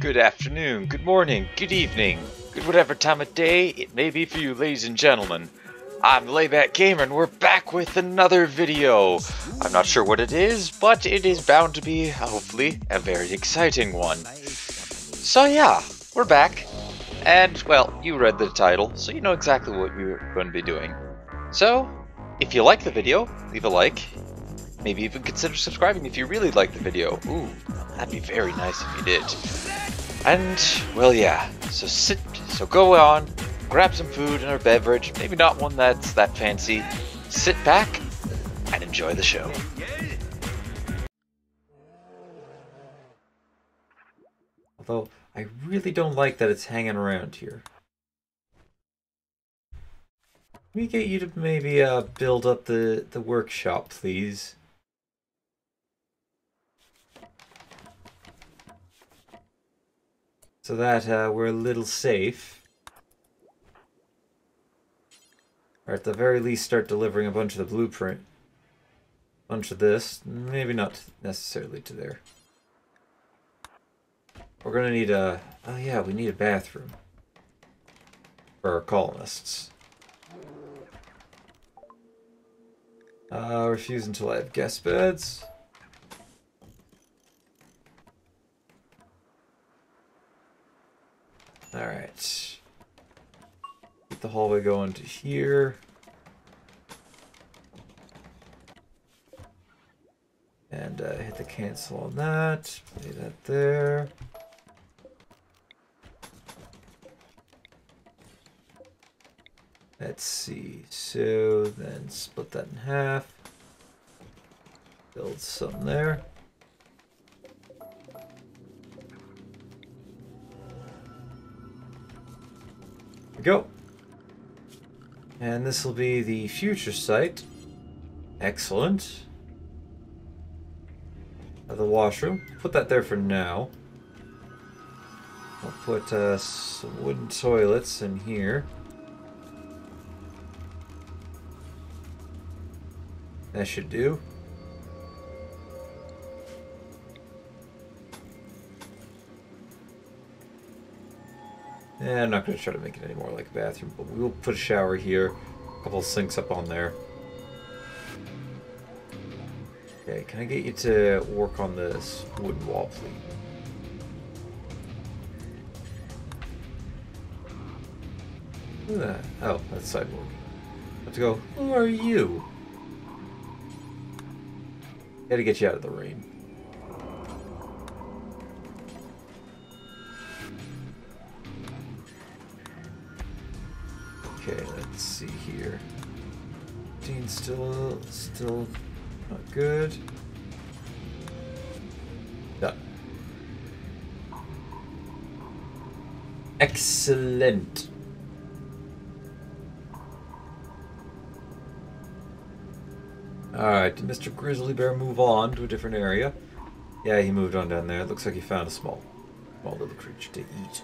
good afternoon, good morning, good evening, good whatever time of day it may be for you, ladies and gentlemen. I'm Layback Gamer, and we're back with another video. I'm not sure what it is, but it is bound to be, hopefully, a very exciting one. So yeah, we're back. And, well, you read the title, so you know exactly what we're going to be doing. So, if you like the video, leave a like. Maybe even consider subscribing if you really like the video. Ooh, that'd be very nice if you did. And, well, yeah, so sit, so go on, grab some food and a beverage, maybe not one that's that fancy. Sit back and enjoy the show. Although, I really don't like that it's hanging around here. Me get you to maybe uh, build up the, the workshop, please. So that uh, we're a little safe. Or at the very least start delivering a bunch of the blueprint. Bunch of this. Maybe not necessarily to there. We're gonna need a... Oh yeah, we need a bathroom. For our colonists. Uh, refuse until I have guest beds. Alright. Keep the hallway going to here. And uh, hit the cancel on that. Lay that there. Let's see. So then split that in half. Build some there. go. And this will be the future site. Excellent. Uh, the washroom. Put that there for now. I'll put uh, some wooden toilets in here. That should do. Yeah, I'm not going to try to make it any more like a bathroom, but we will put a shower here, a couple sinks up on there. Okay, can I get you to work on this wooden wall, please? That. Oh, that's sideboard. Let's go. Who are you? Gotta get you out of the rain. Let's see here. Dean still still not good. Done. Excellent. Alright, did Mr. Grizzly Bear move on to a different area? Yeah, he moved on down there. It looks like he found a small, small little creature to eat.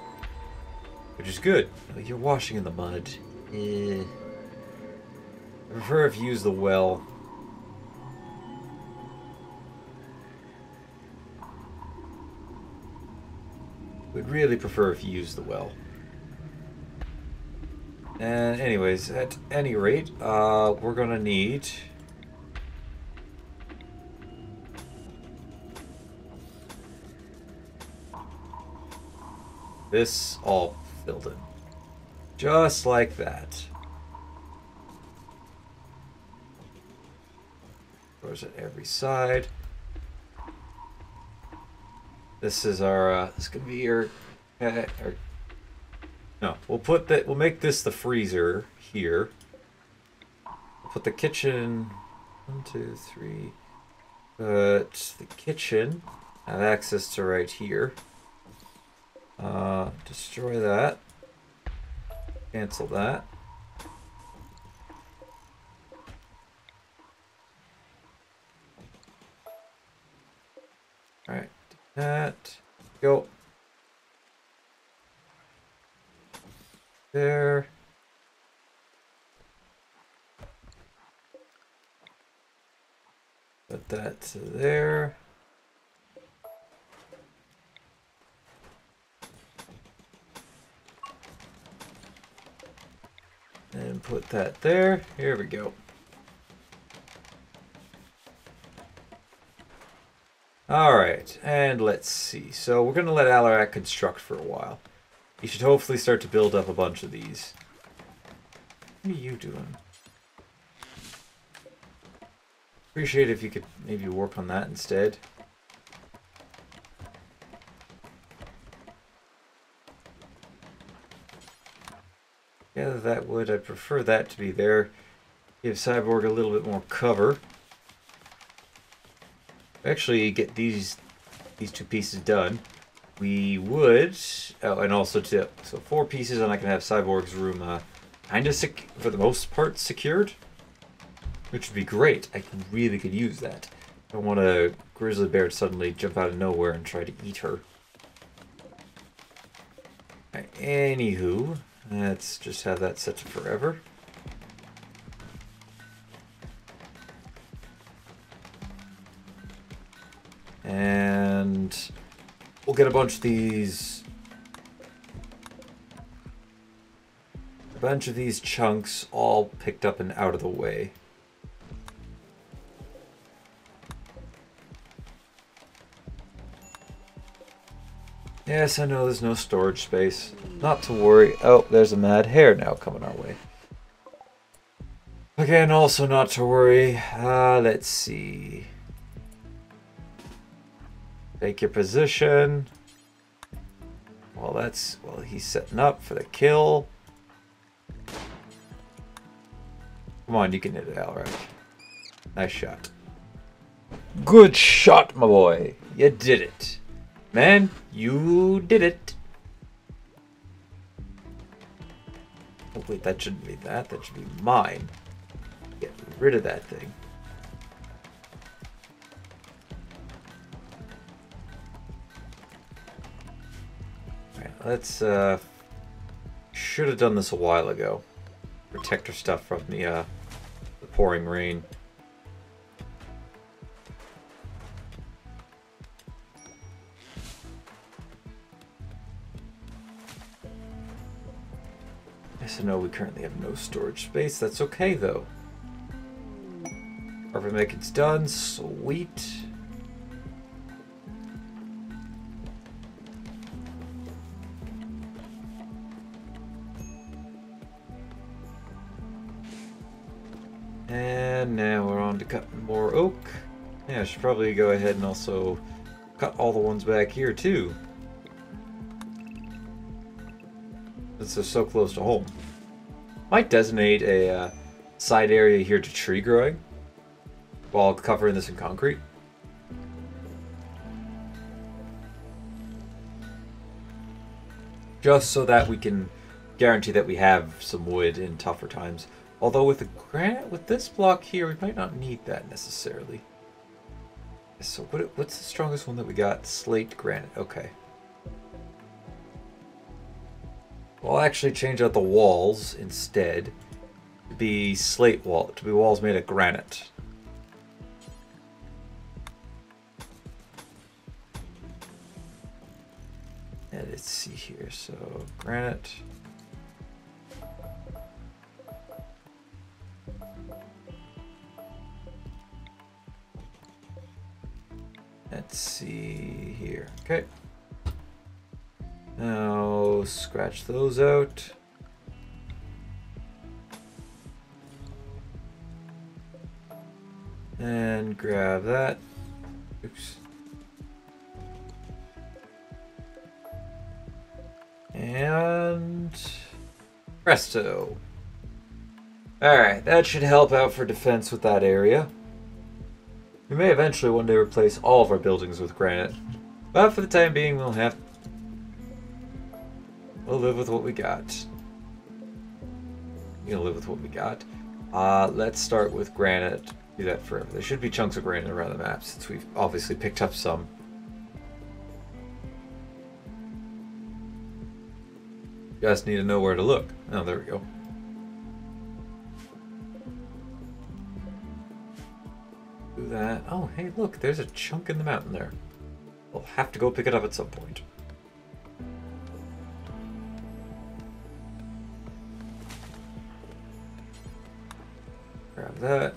Which is good. You're washing in the mud. Eh. I prefer if you use the well. Would really prefer if you use the well. And anyways, at any rate, uh, we're gonna need this all filled in. Just like that. Doors at every side. This is our, uh, this could be your, uh, our, no, we'll put that, we'll make this the freezer here. We'll put the kitchen, one, two, three, but the kitchen have access to right here. Uh, destroy that. Cancel that. Alright, that. Go. There. Put that to there. That there. Here we go. Alright, and let's see. So we're going to let Alarak construct for a while. He should hopefully start to build up a bunch of these. What are you doing? Appreciate if you could maybe work on that instead. That would. I'd prefer that to be there. Give Cyborg a little bit more cover. Actually, get these these two pieces done. We would, oh, and also to so four pieces, and I can have Cyborg's room uh, kind of for the most part secured, which would be great. I really could use that. I don't want a grizzly bear to suddenly jump out of nowhere and try to eat her. Right, anywho, Let's just have that set to forever. And we'll get a bunch of these a bunch of these chunks all picked up and out of the way. Yes, I know there's no storage space. Not to worry. Oh, there's a mad hare now coming our way. Again, also not to worry. Uh, let's see. Take your position. Well, that's... Well, he's setting up for the kill. Come on, you can hit it, Alright. Nice shot. Good shot, my boy. You did it. Man, you did it. Oh wait, that shouldn't be that. That should be mine. Get rid of that thing. Let's, uh... Should have done this a while ago. Protect our stuff from the, uh, the pouring rain. Know we currently have no storage space. That's okay, though. Carpet making's done. Sweet. And now we're on to cutting more oak. Yeah, I should probably go ahead and also cut all the ones back here, too. Since they're so close to home. Might designate a uh, side area here to tree growing while covering this in concrete. Just so that we can guarantee that we have some wood in tougher times. Although with the granite, with this block here, we might not need that necessarily. So what, what's the strongest one that we got? Slate granite. Okay. We'll actually change out the walls instead to be slate wall, to be walls made of granite. And let's see here, so granite. Let's see here, okay. Now scratch those out. And grab that. Oops. And presto. Alright, that should help out for defense with that area. We may eventually one day replace all of our buildings with granite, but for the time being we'll have We'll live with what we got. You gonna live with what we got. Uh, let's start with granite. Do that forever. There should be chunks of granite around the map since we've obviously picked up some. You guys need to know where to look. Oh, there we go. Do that. Oh, hey, look, there's a chunk in the mountain there. We'll have to go pick it up at some point. That.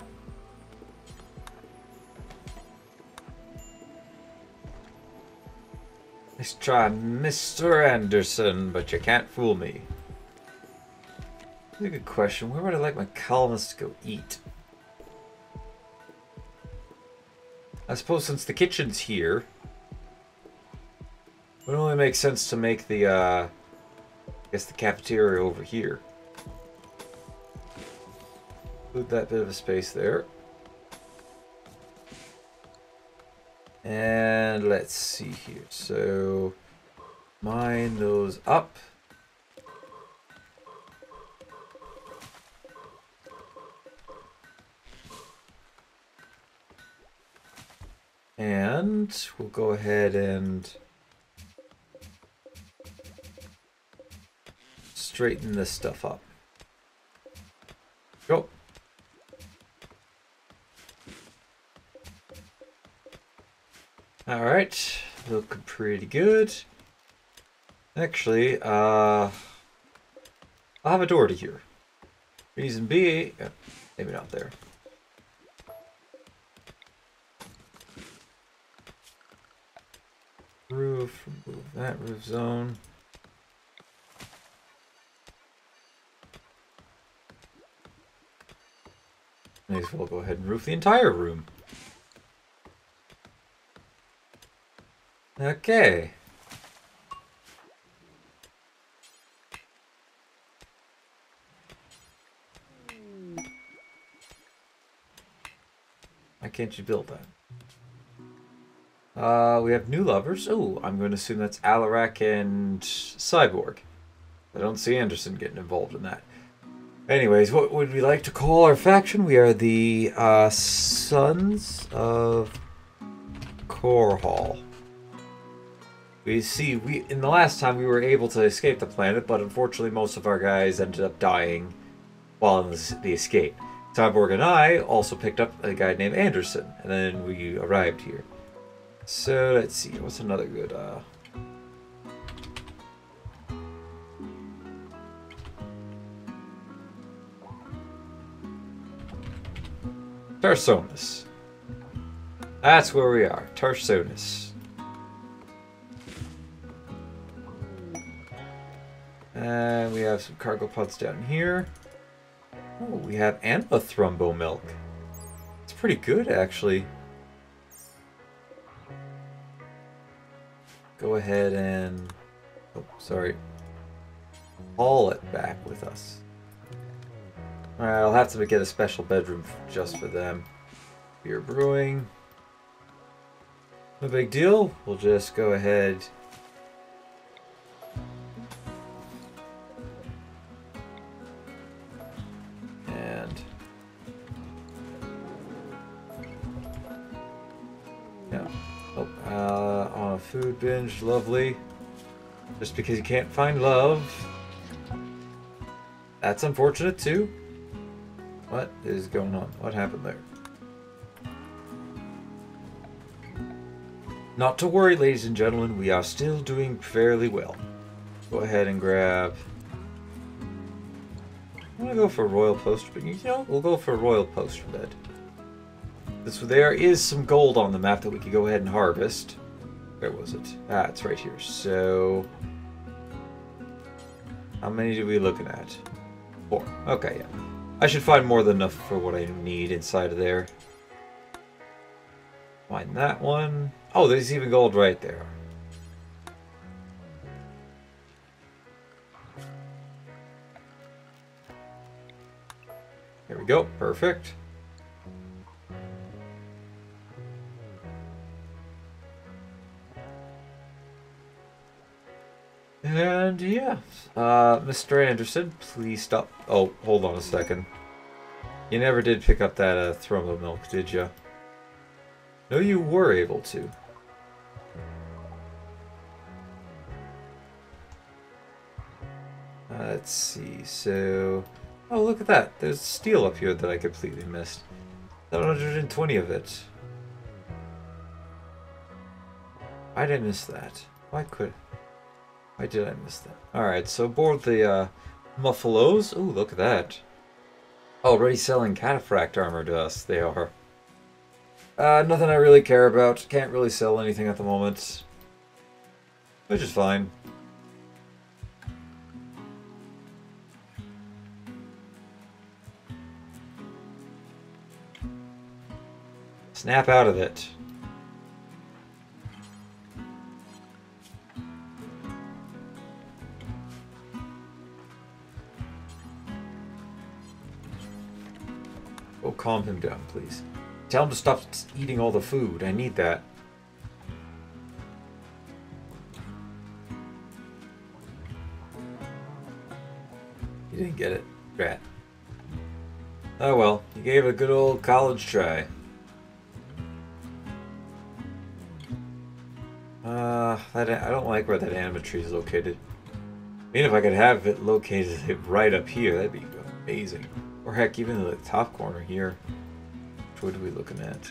Let's try Mr. Anderson, but you can't fool me. That's a good question. Where would I like my colonists to go eat? I suppose since the kitchen's here, it would only make sense to make the, uh, I guess the cafeteria over here. Include that bit of a space there. And let's see here. So mine those up. And we'll go ahead and straighten this stuff up. All right, looking pretty good. Actually, uh, I'll have a door to here. Reason B, yeah, maybe not there. Roof, remove that roof zone. May as well go ahead and roof the entire room. Okay. Why can't you build that? Uh, we have new lovers. Oh, I'm going to assume that's Alarak and Cyborg. I don't see Anderson getting involved in that. Anyways, what would we like to call our faction? We are the uh, Sons of Korhal. We see, we in the last time we were able to escape the planet, but unfortunately most of our guys ended up dying while in the, the escape. Cyborg and I also picked up a guy named Anderson, and then we arrived here. So let's see, what's another good uh Tarsonis. That's where we are, Tarsonis. And we have some cargo pods down here. Oh, we have Anima Thrumbo milk. It's pretty good, actually. Go ahead and... Oh, sorry. Haul it back with us. Alright, I'll have to get a special bedroom just for them. Beer brewing. No big deal. We'll just go ahead binge, lovely. Just because you can't find love. That's unfortunate too. What is going on? What happened there? Not to worry, ladies and gentlemen, we are still doing fairly well. Go ahead and grab... I'm gonna go for Royal Post, but you know, we'll go for Royal Post Bed. This, there is some gold on the map that we could go ahead and harvest. Where was it? Ah, it's right here. So... How many are we looking at? Four. Okay, yeah. I should find more than enough for what I need inside of there. Find that one. Oh, there's even gold right there. There we go. Perfect. And yeah, uh, Mr. Anderson, please stop. Oh, hold on a second. You never did pick up that uh, Thrumbo milk, did you? No, you were able to. Uh, let's see, so... Oh, look at that. There's steel up here that I completely missed. 720 of it. I miss that? Why could... Why did I miss that? Alright, so aboard the uh, Muffalos. Ooh, look at that. Already selling cataphract armor to us, they are. Uh, nothing I really care about. Can't really sell anything at the moment. Which is fine. Snap out of it. Oh, calm him down, please. Tell him to stop eating all the food. I need that. You didn't get it. Rat. Oh well, you gave it a good old college try. Uh, I don't like where that anima tree is located. I mean, if I could have it located right up here, that'd be amazing. Or heck, even the top corner here. What are we looking at?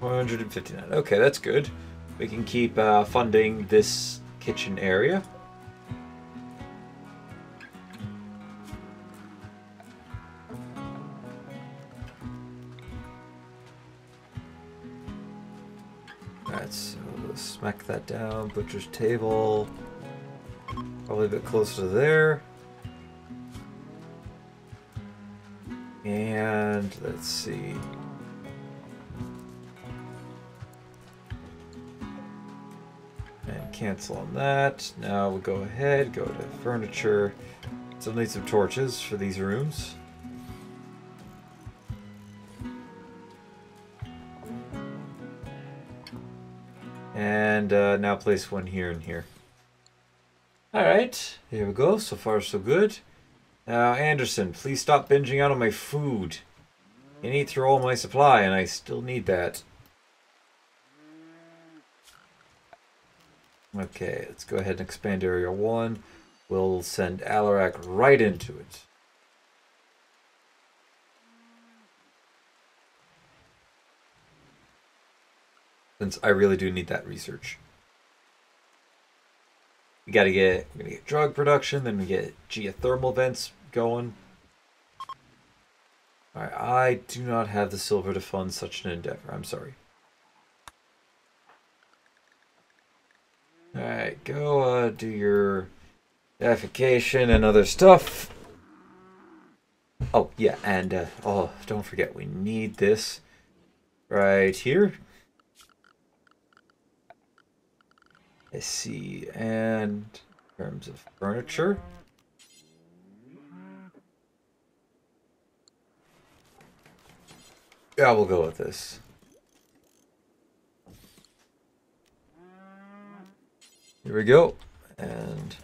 159. Okay, that's good. We can keep uh, funding this kitchen area. Alright, so smack that down. Butcher's table. Probably a bit closer to there. And let's see. And cancel on that. Now we'll go ahead, go to furniture. Still need some torches for these rooms. And uh, now place one here and here. Alright, here we go. So far, so good. Now, Anderson, please stop binging out on my food. You eat through all my supply, and I still need that. Okay, let's go ahead and expand Area 1. We'll send Alarak right into it. Since I really do need that research. We gotta get we're gonna get drug production, then we get geothermal vents going. Alright, I do not have the silver to fund such an endeavor. I'm sorry. Alright, go uh, do your defecation and other stuff. Oh, yeah, and uh, oh, don't forget, we need this right here. I see, and in terms of furniture. Yeah, we'll go with this. Here we go. And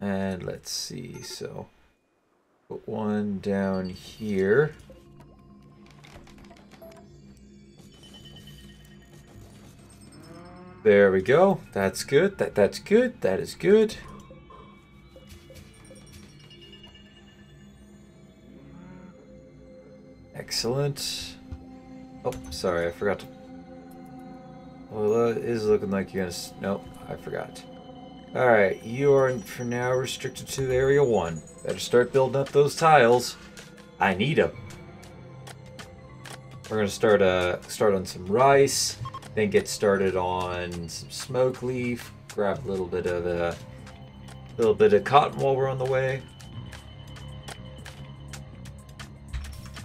and let's see. So put one down here. There we go. That's good. That that's good. That is good. Excellent. Oh, sorry, I forgot to... Well, it is looking like you're gonna... Nope, I forgot. Alright, you are for now restricted to Area 1. Better start building up those tiles. I need them. We're gonna start uh start on some rice. Then get started on some smoke leaf. Grab a little bit of a uh, little bit of cotton while we're on the way.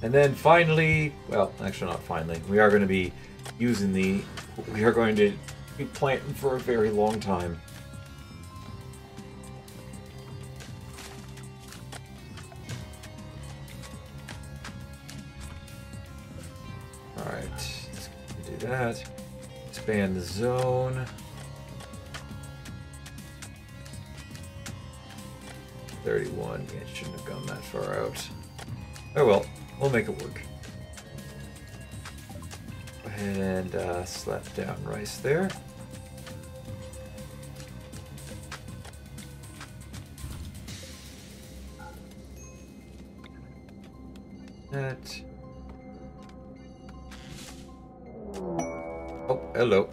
And then finally, well, actually not finally, we are going to be using the, we are going to be planting for a very long time. Alright, let's do that expand the zone. Thirty-one. Yeah, shouldn't have gone that far out. Oh well, we'll make it work. Go ahead and uh, slap down rice there. That. Hello.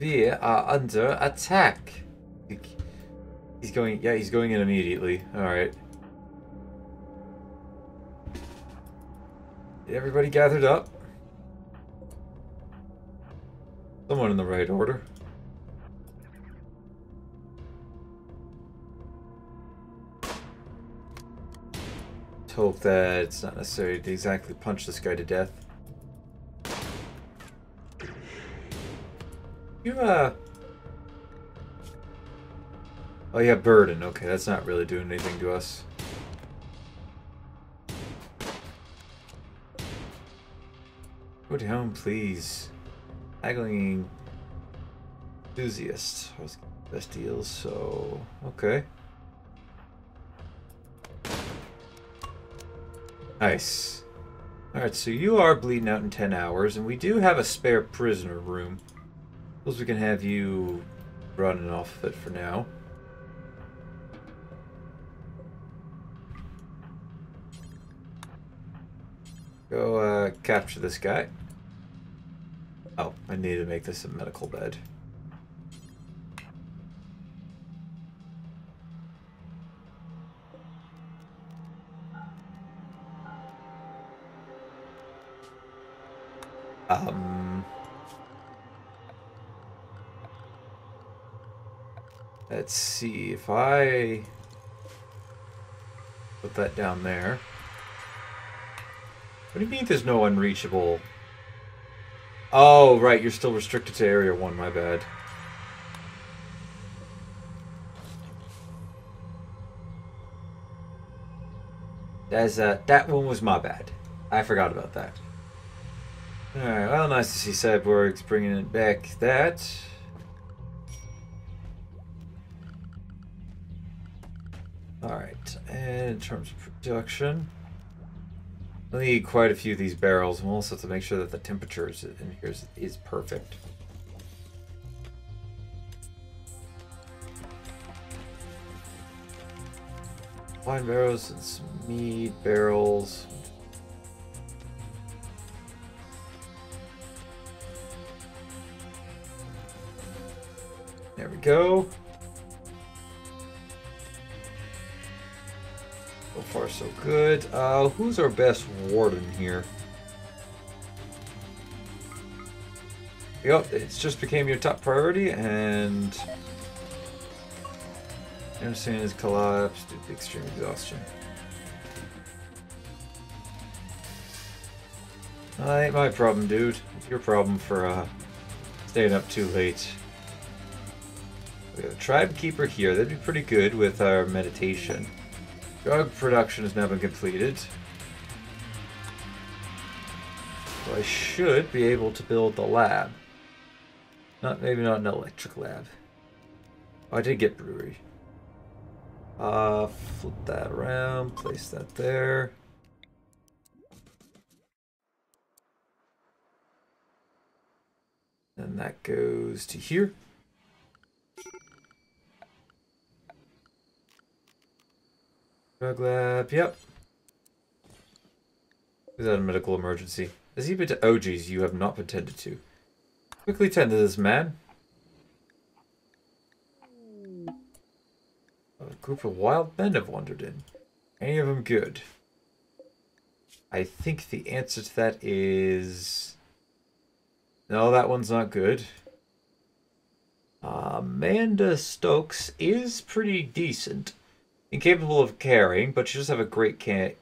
We are under attack. He's going, yeah, he's going in immediately. Alright. Everybody gathered up. Someone in the right order. Hope that it's not necessary to exactly punch this guy to death. You, uh... Oh, yeah, burden. Okay, that's not really doing anything to us. Go down, please. Haggling enthusiast. I was best deals, so okay. Nice. Alright, so you are bleeding out in 10 hours, and we do have a spare prisoner room. Suppose we can have you running off of it for now. Go uh, capture this guy. Oh, I need to make this a medical bed. Um... Let's see if I put that down there. What do you mean there's no unreachable? Oh, right, you're still restricted to Area 1, my bad. That's, uh, that one was my bad. I forgot about that. Alright, well, nice to see Cyborgs bringing it back that. Alright, and in terms of production... I need quite a few of these barrels, and we'll also have to make sure that the temperature in here is, is perfect. Wine barrels and some mead barrels. Go. So far, so good. Uh, who's our best warden here? Yep, it's just became your top priority, and... Understand his collapsed due to extreme exhaustion. Uh, ain't my problem, dude. It's your problem for uh, staying up too late. We have a tribe keeper here. That'd be pretty good with our meditation. Drug production has now been completed. So I should be able to build the lab. Not maybe not an electric lab. Oh, I did get brewery. Uh, flip that around, place that there. And that goes to here. Drug lab, yep. Is that a medical emergency? Has he been to oh, OGs you have not been tended to. Quickly tend to this man. A group of wild men have wandered in. Any of them good? I think the answer to that is... No, that one's not good. Amanda Stokes is pretty decent. Incapable of caring, but she does have a great can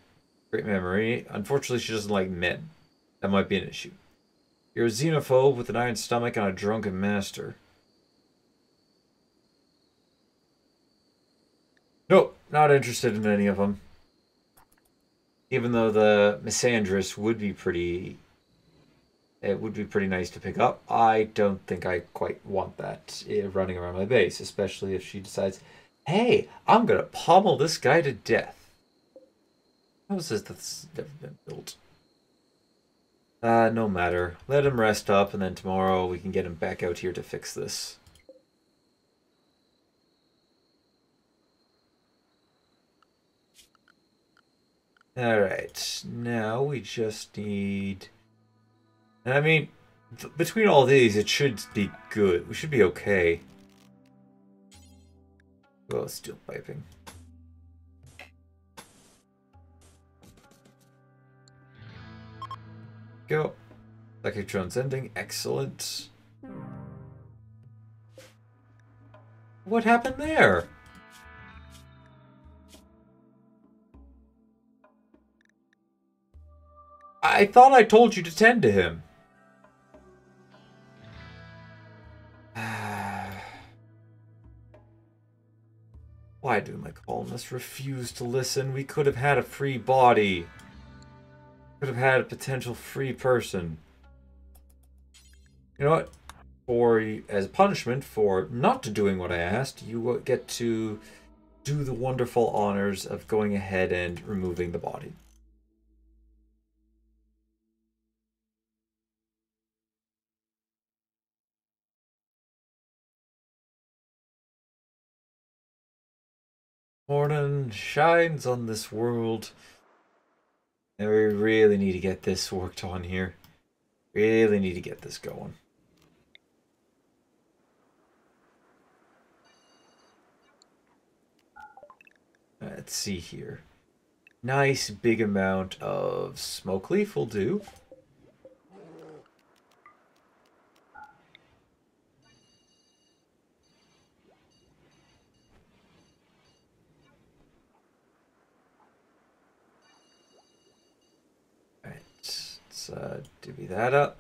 great memory. Unfortunately, she doesn't like men. That might be an issue. You're a xenophobe with an iron stomach and a drunken master. Nope, not interested in any of them. Even though the misandrist would be pretty... It would be pretty nice to pick up. I don't think I quite want that eh, running around my base, especially if she decides hey, I'm gonna pummel this guy to death. How is this that's never been built? Uh, no matter. Let him rest up, and then tomorrow we can get him back out here to fix this. Alright, now we just need... I mean, between all these, it should be good. We should be okay. Oh, steel piping. Go. Psychic ending. Excellent. What happened there? I thought I told you to tend to him. Why do my colonists refuse to listen? We could have had a free body. Could have had a potential free person. You know what? For as a punishment for not doing what I asked, you get to do the wonderful honors of going ahead and removing the body. Morning shines on this world. And we really need to get this worked on here. Really need to get this going. Let's see here. Nice big amount of smoke leaf will do. Uh, divvy that up.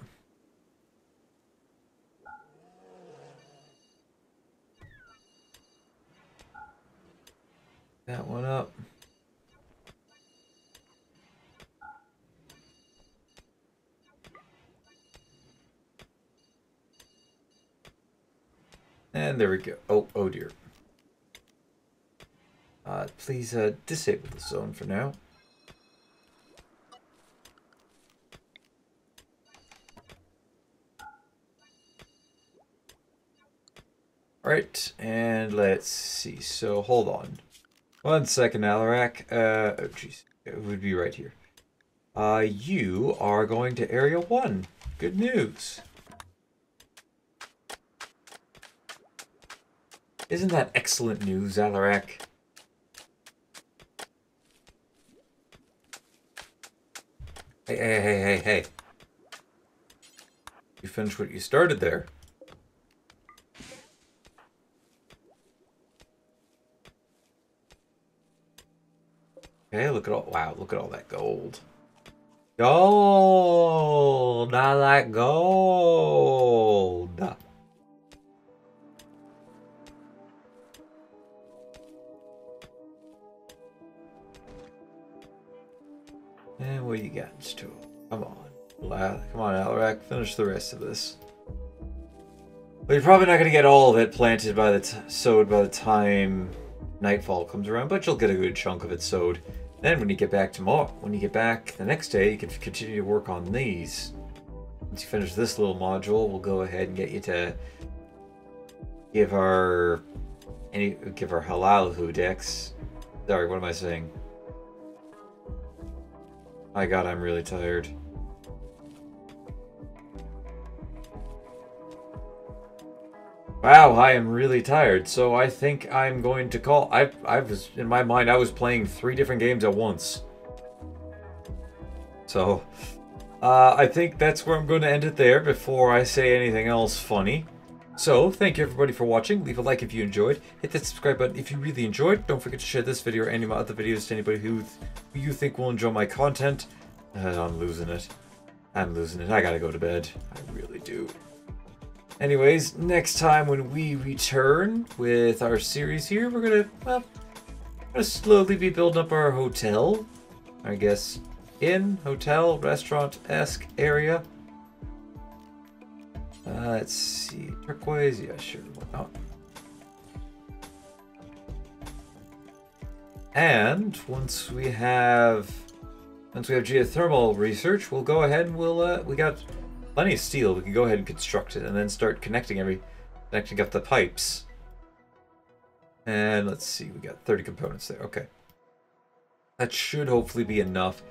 That one up. And there we go. Oh, oh dear. Uh, please uh, disable the zone for now. Right, and let's see. So hold on. One second, Alarak. Uh, oh, jeez. It would be right here. Uh, you are going to Area 1. Good news. Isn't that excellent news, Alarak? Hey, hey, hey, hey, hey. You finished what you started there. Okay, look at all, wow, look at all that gold. Gold! I like gold! And what you got, Stu? Come on. Come on, Alarak, finish the rest of this. But you're probably not going to get all of it planted by the sowed by the time nightfall comes around, but you'll get a good chunk of it sowed. Then when you get back tomorrow, when you get back the next day, you can continue to work on these. Once you finish this little module, we'll go ahead and get you to give our any give our halal decks. Sorry, what am I saying? My god, I'm really tired. Wow, I am really tired, so I think I'm going to call. I I was in my mind I was playing three different games at once. So, uh, I think that's where I'm going to end it there before I say anything else funny. So, thank you everybody for watching. Leave a like if you enjoyed. Hit that subscribe button if you really enjoyed. Don't forget to share this video or any of my other videos to anybody who, who you think will enjoy my content. Uh, I'm losing it. I'm losing it. I gotta go to bed. I really do. Anyways, next time when we return with our series here, we're gonna, well, gonna slowly be building up our hotel. I guess inn, hotel, restaurant-esque area. Uh, let's see, turquoise, yeah, sure, why not? And once we have, once we have geothermal research, we'll go ahead and we'll, uh, we got plenty of steel. We can go ahead and construct it and then start connecting every connecting up the pipes. And let's see, we got 30 components there. Okay. That should hopefully be enough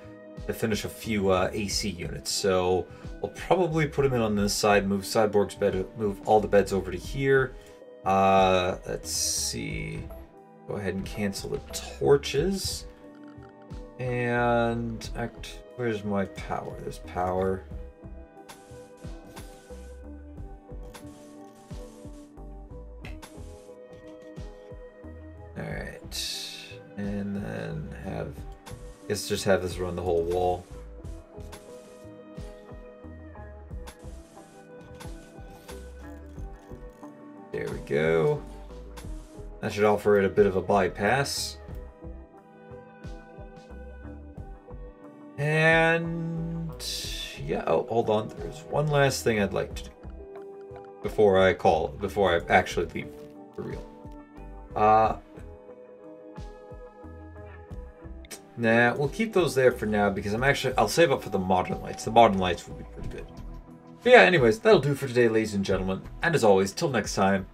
to finish a few uh, AC units. So we'll probably put them in on this side, move Cyborg's bed, move all the beds over to here. Uh, let's see. Go ahead and cancel the torches. And act. Where's my power? There's power. Guess just have this run the whole wall. There we go. That should offer it a bit of a bypass. And yeah, oh, hold on. There's one last thing I'd like to do before I call, before I actually leave for real. Uh, nah, we'll keep those there for now because I'm actually, I'll save up for the modern lights. The modern lights will be pretty good. But yeah, anyways, that'll do for today, ladies and gentlemen. And as always, till next time,